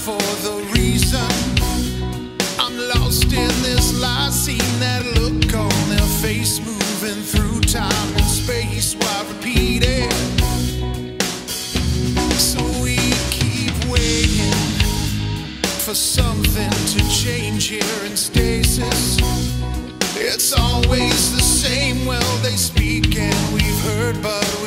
for the reason I'm lost in this lie. Seen that look on their face, moving through time and space while repeating. So we keep waiting for something to change here in stasis. It's always the same. Well, they speak and we've heard, but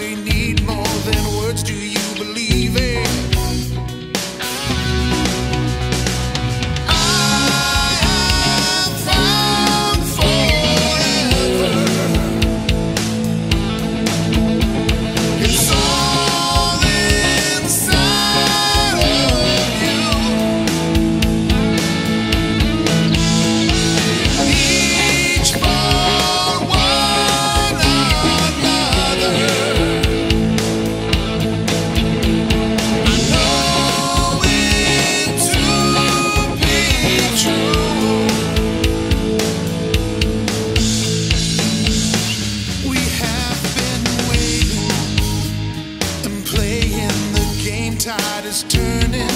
Turning,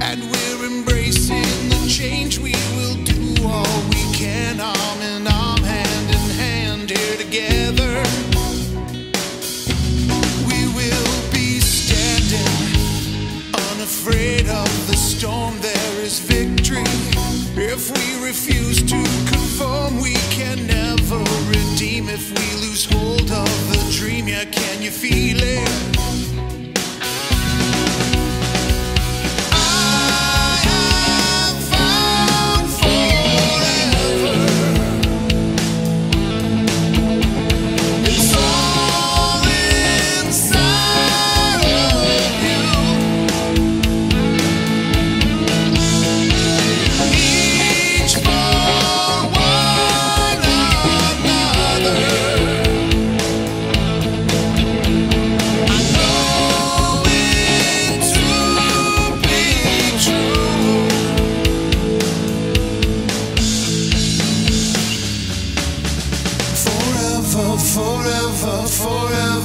and we're embracing the change. We will do all we can, arm in arm, hand in hand, here together. We will be standing, unafraid of the storm. There is victory. If we refuse to conform, we can never redeem. If we lose hold of the dream, yeah, can you feel it?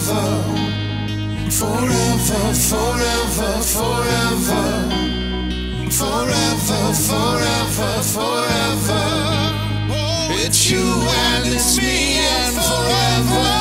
forever, forever, forever, forever, forever, forever, forever. It's you and it's me and forever.